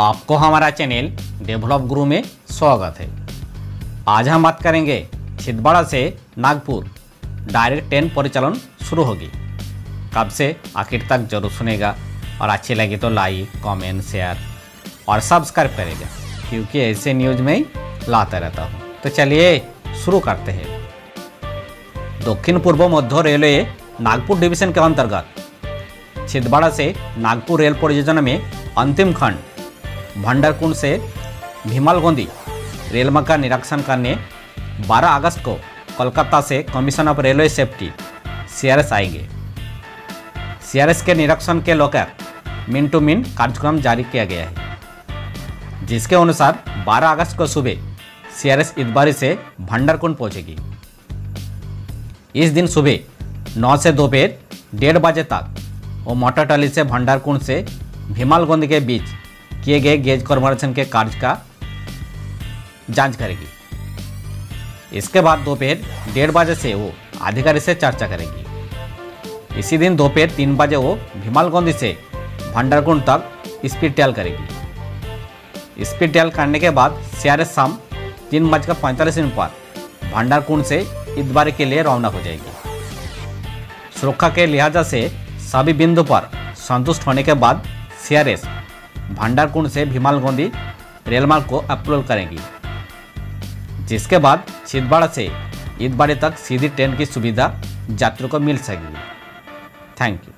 आपको हमारा channel develop गुरु में स्वागत है। आज हम बात करेंगे छिंदवाड़ा से नागपुर। डायरेक्ट ट्रेन परिचालन शुरू होगी। कब से आखिर तक ज़रूर सुनेगा और अच्छी लगी तो लाइक, कमेंट, शेयर और सब्सक्राइब करेगा, क्योंकि ऐसे न्यूज़ में ही लाता रहता हूँ। तो चलिए शुरू करते हैं। दक्षिण पूर्व मध्य रेलवे नागपुर डिवीज़न के अंतर्गत छिंदवाड़ा से नागपुर रेल परियोजना में अंतिम खंड भंडारकुंड से भीमलगोंदी रेलमा का निरीक्षण करने 12 अगस्त को कोलकाता से commission of railway safety CRS आएँगे। सीआरएस के निरीक्षण के लेकर मिन टू मिन कार्यक्रम जारी किया गया है। जिसके अनुसार 12 अगस्त को सुबह सीआरएस इतबारी से भंडारकुंड पहुंचेगी। इस दिन सुबह 9 से दोपहर डेढ़ बजे तक वो मोटर टली से भंडारकुंड से भीमालगंज के बीच किए गए गेज कॉर्पोरेशन के कार्य का जाँच करेगी। इसके बाद दोपहर डेढ़ बजे से वो अधिकारी से चर्चा करेगी। इसी दिन दोपहर तीन बजे वो भीमालगंदी से भंडारकुंड तक स्पीड ट्रायल करेगी। स्पीड ट्रायल करने के बाद सीआरएस शाम तीन बजकर पैंतालीस मिनट पर भंडारकुंड से ईदबारी के लिए रवाना हो जाएगी। सुरक्षा के लिहाजा से सभी बिंदु पर संतुष्ट होने के बाद सीआरएस भंडारकुंड से भीमालगोंदी रेलमार्ग को अप्रूवल करेंगी। जिसके बाद छिंदवाड़ा से ईदबाड़ी तक सीधी ट्रेन की सुविधा यात्रियों को मिल सकेगी। Thank you